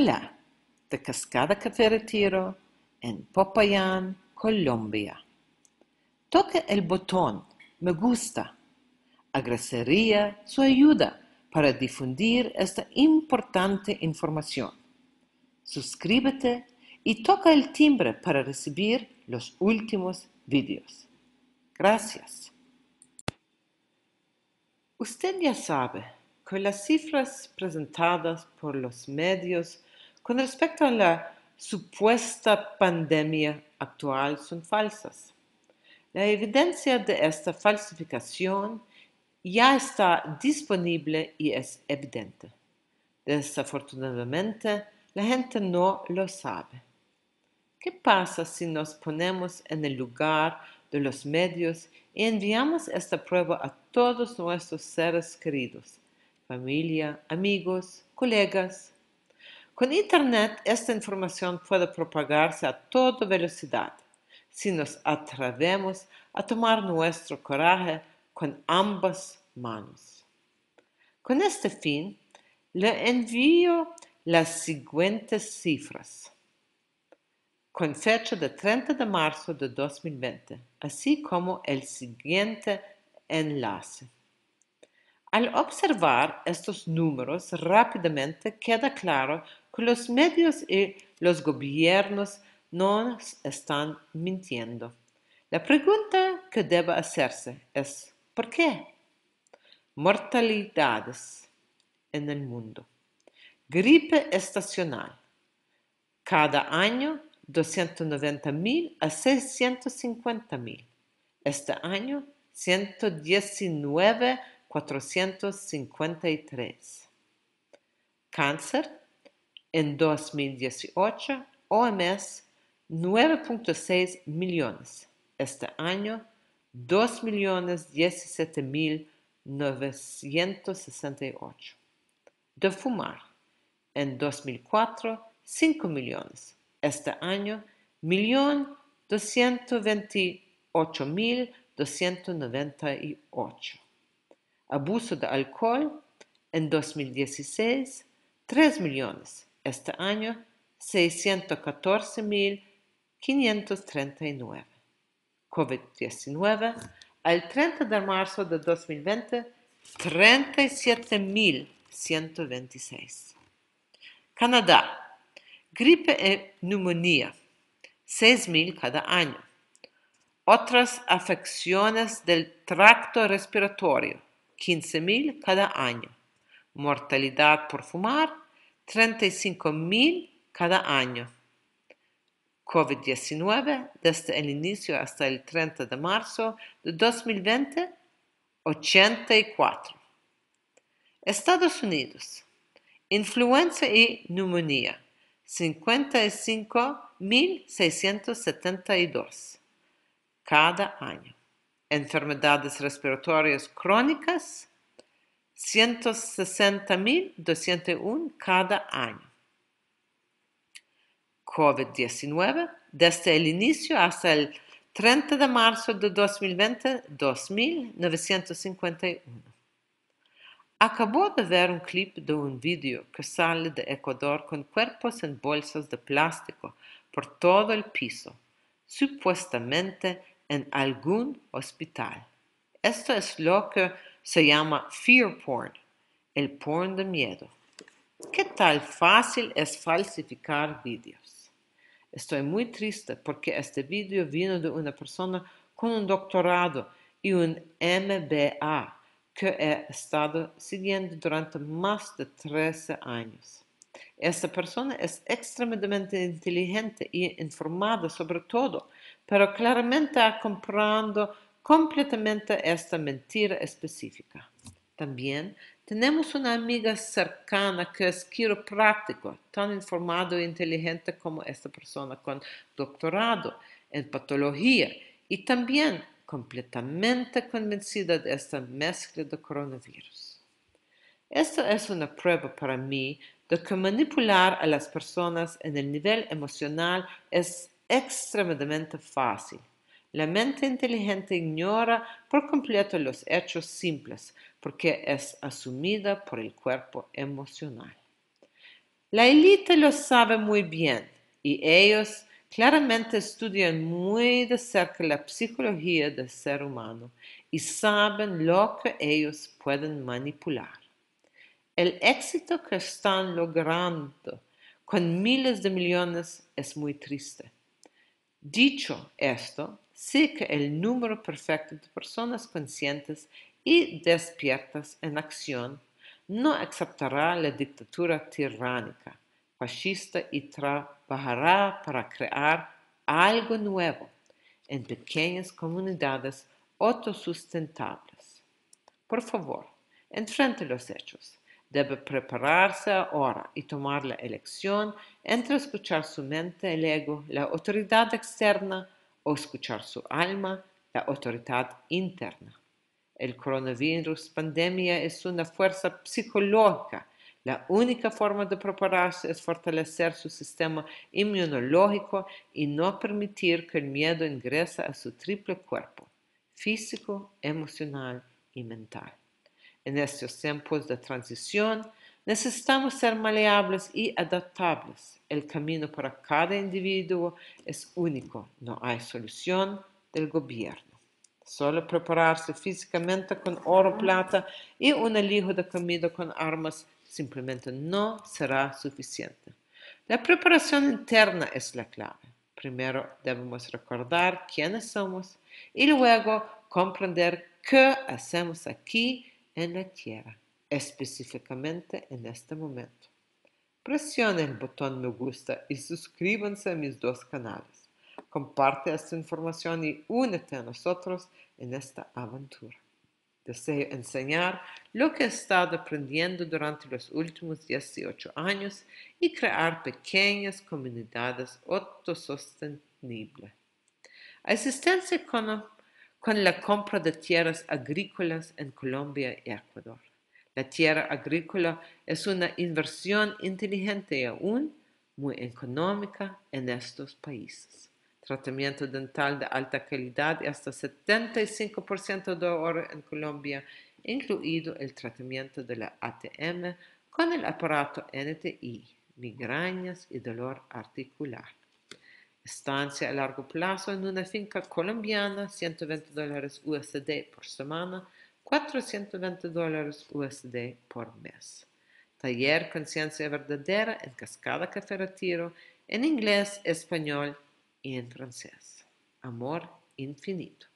Hola, de Cascada Café Retiro, en Popayán, Colombia. Toque el botón Me gusta. Agradecería su ayuda para difundir esta importante información. Suscríbete y toca el timbre para recibir los últimos vídeos. Gracias. Usted ya sabe que las cifras presentadas por los medios con respecto a la supuesta pandemia actual son falsas. La evidencia de esta falsificación ya está disponible y es evidente. Desafortunadamente, la gente no lo sabe. ¿Qué pasa si nos ponemos en el lugar de los medios y enviamos esta prueba a todos nuestros seres queridos, familia, amigos, colegas? Con Internet esta información puede propagarse a toda velocidad si nos atrevemos a tomar nuestro coraje con ambas manos. Con este fin, le envío las siguientes cifras con fecha de 30 de marzo de 2020, así como el siguiente enlace. Al observar estos números rápidamente queda claro los medios y los gobiernos nos están mintiendo. La pregunta que debe hacerse es ¿por qué? Mortalidades en el mundo. Gripe estacional. Cada año 290 mil a 650 mil. Este año 119 453. Cáncer en 2018 OMS 9.6 millones. Este año 2 millones 17 mil 968. De fumar en 2004 5 millones este año 1.228.298. Abuso de alcohol en 2016, 3 millones. Este año, 614.539. COVID-19, al 30 de marzo de 2020, 37.126. Canadá, Gripe e neumonía, 6.000 cada año. Otras afecciones del tracto respiratorio, 15.000 cada año. Mortalidad por fumar, 35.000 cada año. COVID-19 desde el inicio hasta el 30 de marzo de 2020, 84. Estados Unidos. Influenza y neumonía. 55.672 cada año. Enfermedades respiratorias crónicas, 160.201 cada año. COVID-19, desde el inicio hasta el 30 de marzo de 2020, 2.951. Acabó de ver un clip de un video que sale de Ecuador con cuerpos en bolsas de plástico por todo el piso, supuestamente en algún hospital. Esto es lo que se llama fear porn, el porn de miedo. ¿Qué tal fácil es falsificar videos? Estoy muy triste porque este video vino de una persona con un doctorado y un MBA que he estado siguiendo durante más de 13 años. Esta persona es extremadamente inteligente y informada sobre todo, pero claramente está comprando completamente esta mentira específica. También tenemos una amiga cercana que es quiropráctico, tan informado e inteligente como esta persona con doctorado en patología y también completamente convencida de esta mezcla de coronavirus. Esta es una prueba para mí de que manipular a las personas en el nivel emocional es extremadamente fácil. La mente inteligente ignora por completo los hechos simples porque es asumida por el cuerpo emocional. La élite lo sabe muy bien y ellos claramente estudian muy de cerca la psicología del ser humano y saben lo que ellos pueden manipular. El éxito que están logrando con miles de millones es muy triste. Dicho esto, que el número perfecto de personas conscientes y despiertas en acción no aceptará la dictadura tiránica, fascista y trabajará para crear algo nuevo en pequeñas comunidades autosustentables. Por favor, enfrente los hechos. Debe prepararse ahora y tomar la elección entre escuchar su mente, el ego, la autoridad externa o escuchar su alma, la autoridad interna. El coronavirus pandemia es una fuerza psicológica. La única forma de prepararse es fortalecer su sistema inmunológico y no permitir que el miedo ingrese a su triple cuerpo, físico, emocional y mental. En estos tiempos de transición, necesitamos ser maleables y adaptables. El camino para cada individuo es único, no hay solución del gobierno. Solo prepararse físicamente con oro, plata y un alijo de comida con armas simplemente no será suficiente. La preparación interna es la clave. Primero debemos recordar quiénes somos y luego comprender qué hacemos aquí en la tierra, específicamente en este momento. Presione el botón me gusta y suscríbanse a mis dos canales. Comparte esta información y únete a nosotros en esta aventura. Deseo enseñar lo que he estado aprendiendo durante los últimos 18 años y crear pequeñas comunidades autosostenibles. Asistencia con, con la compra de tierras agrícolas en Colombia y Ecuador. La tierra agrícola es una inversión inteligente y aún muy económica en estos países tratamiento dental de alta calidad y hasta 75% de oro en Colombia, incluido el tratamiento de la ATM con el aparato NTI, migrañas y dolor articular. Estancia a largo plazo en una finca colombiana, 120 dólares USD por semana, 420 dólares USD por mes. Taller Conciencia Verdadera en Cascada Café Retiro, en inglés, español y en francés. Amor infinito.